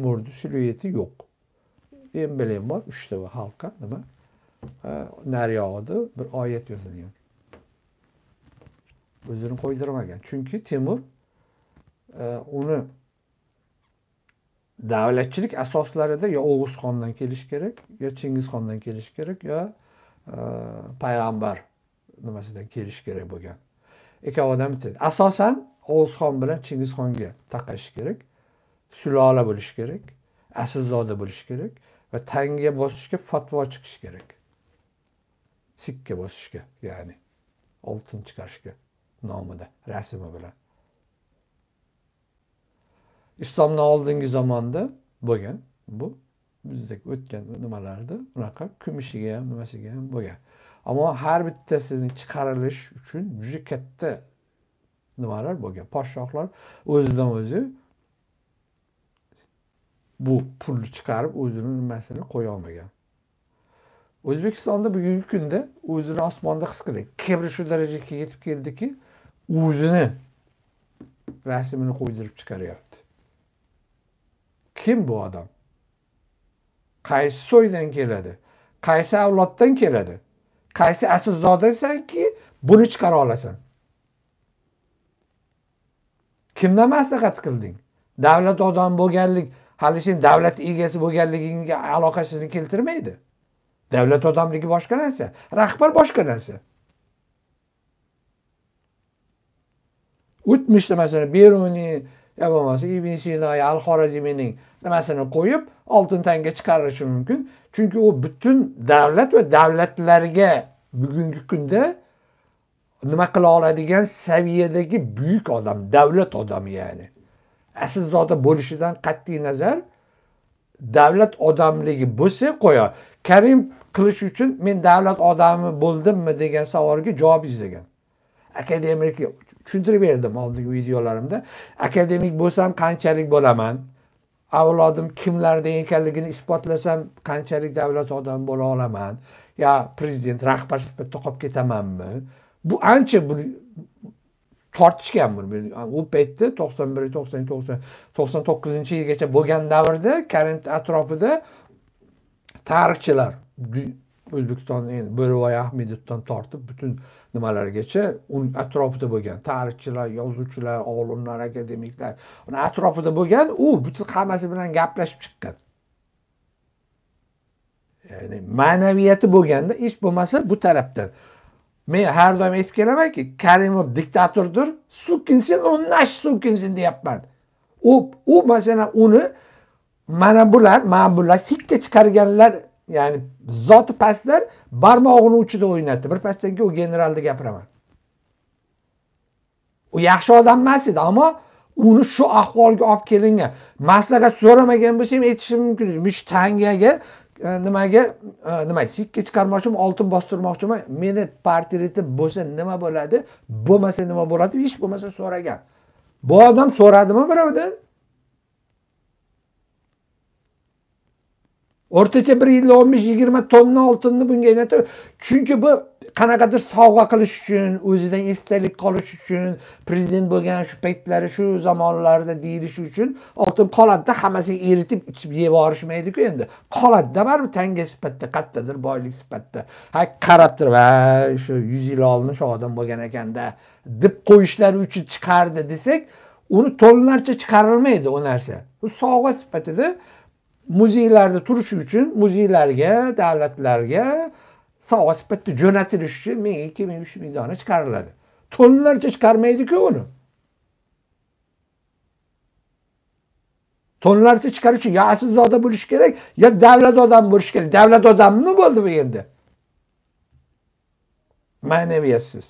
temurni silueti yo'q emblem bor uchta halqa nima naryog'ida bir oyat yozilgan o'zini qo'ydirmagan chunki temur e, uni davlatchilik asoslarida yo o'g'izxondan kelish kerak yo chingizxondan kelish kerak yo e, payg'ambar nimasidan kelish kerak bo'lgan ikkovidan bitta asosan o'g'izxon bilan chingizxonga taqash kerak sulola bo'lishi kerak aslzoda bo'lishi kerak va tanga bosishga fatvo chiqishi kerak. Sikka bosishga ya'ni oltin chiqarishga nomida rasmi bilan. Islomdan oldingi zamonda bo'lgan bu bizdek o'tgan nimalarda unaqa kumushiga ham nimasiga ham bo'lgan. Ammo har bittasini chiqarilish uchun juda katta nimalar bo'lgan podshohlar o'zidan o'zi bu pulni chiqarib o'zini nimasini qo'ya olmagan. O'zbekistonda bugungi kunda o'zini osmonda his qiladi kibri shu darajaga yetib keldiki o'zini rasmini qo'ydirib chiqaryapti. Kim bu odam? Qaysi so'ydan keladi? Qaysi avloddan keladi? Qaysi asilzodasanki buni chiqara olasan? Kimdan maslahat qilding? Davlat odami bo'lganlik hali sen davlat egasi bo'lganligingga aloqasini keltirmaydi. Davlat odamligi boshqa narsa rahbar boshqa narsa. O'tmishda masalan beruniy yo bo'lmasa ibn sino al xorazmiyning nimasini qo'yib oltin tanga chiqarishi mumkin. Chunki u butun davlat va davlatlarga bugungi kunda nima qila oladigan saviyadagi buyuk odam davlat odami ya'ni. Aslzoda bo'lishidan qat'iy nazar davlat odamligi bo'lsa qo'ya karim qilish uchun men davlat odami bo'ldimmi degan savolga javob izlagan. Akademik tushuntirib berdim oldingi videolarimda. Akademik bo'lsam qanchalik bo'laman? Avlodim kimlardan ekanligini isbotlasam qanchalik davlat odami bo'la olaman? Yo prezident rahbar sifatida qolib ketamanmi? Bu ancha tortishgan buni u paytda to'qson bir to'qson to'qson to'qson to'qqizinchi yilgacha bo'lgan davrda karent atrofida tarixchilar o'zbekistonni endi bo'rivoy ahmedovdan tortib butun nimalargacha uni atrofida bo'lgan tarixchilar yozuvchilar olimlar akademiklar uni atrofida bo'lgan u butun hammasi bilan gaplashib chiqqan. Ya'ni ma'naviyati bo'lganda hech bo'lmasa bu tarafdan. Men har doim aytib kelamanki karimov diktatordir sukinsin su nash sukinsin deyapman. U u masalan uni mana bular mana bular sikka chiqarganlar ya'ni zoti pastlar barmog'ini uchida o'ynatdi. Birpasdan keyin u generalni gapiraman. U yaxshi odam emas edi ammo uni shu ahvolga olib kelingan. Maslahat so'ramagan bo'lsam ham aytishim mumkin. Edi mush tangaga E, nimaga? E, nima chekka chiqarmoqchiman oltin bostirmoqchiman. Meni portretim bo'lsa nima bo'ladi? Bo'lmasa nima bo'ladi hech bo'lmasa so'ragan. Bu odam so'radimi birovdan o'rtacha bir yilda o'n besh yigirma tonna oltinni bunga aylantirib chunki bu qanaqadir sovg'a qilish uchun o'zidan esdalik qolish uchun prezident bo'lgan shu paytlari shu zamonlarda deyilishi uchun oltin qoladida hammasini eritib ichib yeb yuborishmaydiku endi. Qoladida baribir tanga sifatida qayerdadir boylik sifatida. Ha qarab turib ha shu yuz yil oldin shu odam bo'lgan ekanda deb qo'yishlari uchun chiqardi desak uni tonlarcha chiqarilmaydi u narsa. Bu sovg'a sifatida muzeylarda turishi uchun muzeylarga davlatlarga sovg'a sifatida jo'natilishi uchun ming ikki ming uch ming dona chiqariladi. Tonlarcha chiqarmaydiku uni. Tonlarcha chiqarish uchun yo asilzoda bo'lishi kerak yo davlat odami bo'lishi kerak. Davlat odamimi bo'ldi bu endi? Ma'naviyatsiz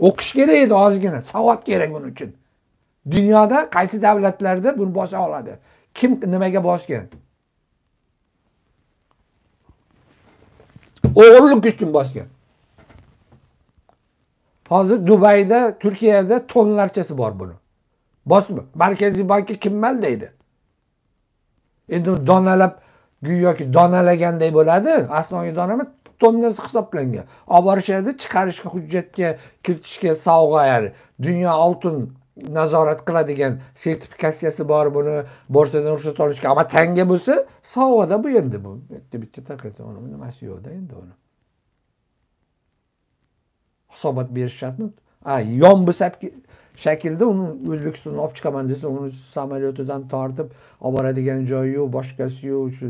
o'qish kerak edi ozgina savod kerak buning uchun. Dunyoda qaysi davlatlarda buni bosa oladi? Kim nimaga bosgan? O'g'irlik uchun bosgan. Hozir dubayda turkiyada tonlarchasi bor buni. Bosma markaziy bankka kim deydi? Endi donalab go'yoki donalaganday bo'ladi. Asosiy dona emas tonnasi hisoblangan. Olib borishadi chiqarishga hujjatga kiritishga sovg'a ya'ni dunyo oltin nazorat qiladigan sertifikatsiyasi bor buni borsadan ruxsat olishga. Ammo tanga bo'lsa sovg'ada bu endi bu. Bitta bitta taqadi uni nimasi yo'qda endi uni. Hisobot berish shartmi a yon bo'lsa shaklda uni o'zbekistonga olib chiqaman desa uni samolyotidan tortib olib boradigan joyi yo'q boshqasi yo'q shu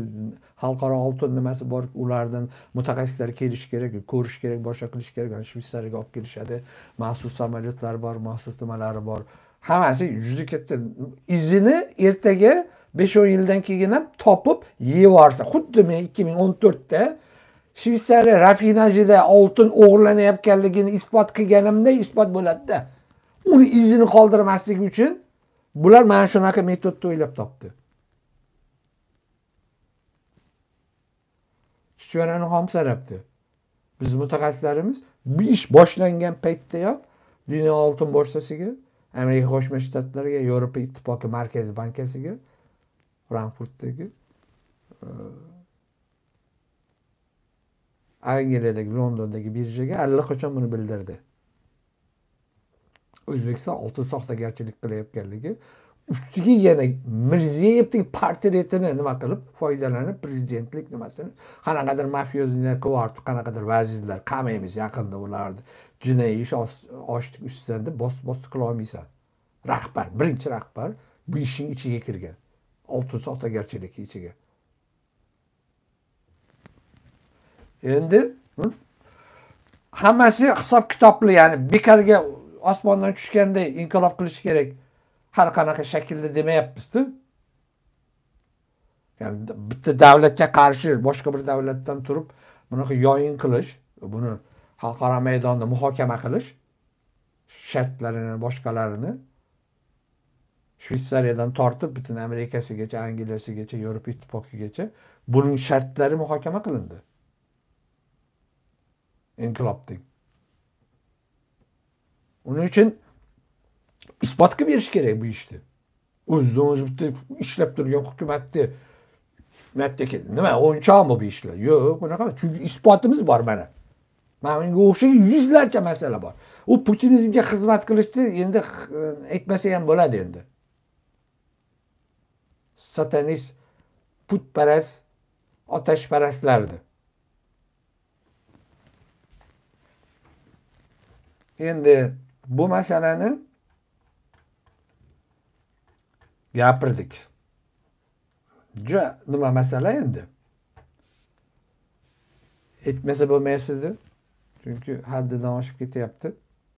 xalqaro oltin nimasi bor ulardan mutaxassislar kelishi kerak ko'rish kerak boshqa qilish kerak shvetsariyaga olib kelishadi maxsus samolyotlar bor maxsus nimalari bor hammasi juda katta izini ertaga besh o'n yildan keyin ham topib yeyvarsa. xuddi men ikki ming o'n to'rtda shvetsariya rafinajida oltin o'g'irlanayotganligini isbot qilganimda isbot bo'ladida uni izini qoldirmaslik uchun bular mana shunaqa metodni o'ylab topdi. Chuchvarani xom sarabdi biz mutaxassislarimiz bu ish boshlangan paytdayoq dunyo oltin borsasiga amerika qo'shma shtatlariga yevropa ittifoqi markaziy bankasiga frankfurtdagi e, angliyadagi londondagi birjaga allaqachon buni bildirdi. O'zbekiston oltin soxtagarchilik qilayotganligi ustiga yana mirziyevning portretini nima qilib foydalanib prezidentlik nimasini qanaqadir mafyozlar qilyapti qanaqadir vazirlar qilmaymiz yaqinda ularni jinoiy ish ochdik ustidan deb bosib bosib qilolmaysan rahbar birinchi rahbar bu ishning ichiga kirgan. Oltin soxtagarchilik ichiga. Endi hammasi hisob kitobli ya'ni bekorga osmondan tushganday inqilob qilish kerak. Har qanaqa shaklda demayapmizda. Ya'ni bitta davlatga qarshi boshqa bir davlatdan turib bunaqa yoyin qilish buni xalqaro maydonda muhokama qilish shartlarini boshqalarini shvetsariyadan tortib butun amerikasigacha angliyasigacha yevropa ittifoqigacha buning shartlari muhokama qilindi. Inqilobning uning uchun isbot qilib berish kerak bu ishni o'zidan o'zi bitta ishlab turgan hukumatni nima o'yinchoqmi bu ishlar yo'q unaqa chunki isbotimiz bor mana mana bunga o'xshagan yuzlarcha masala bor u putinizmga xizmat qilishni endi aytmasa e, ham bo'ladi endi satanist putparast otashparastlarni endi bu masalani gapirdik juda nima masala endi aytmasa bo'lmaysizda chunki haddidan oshib ketyapti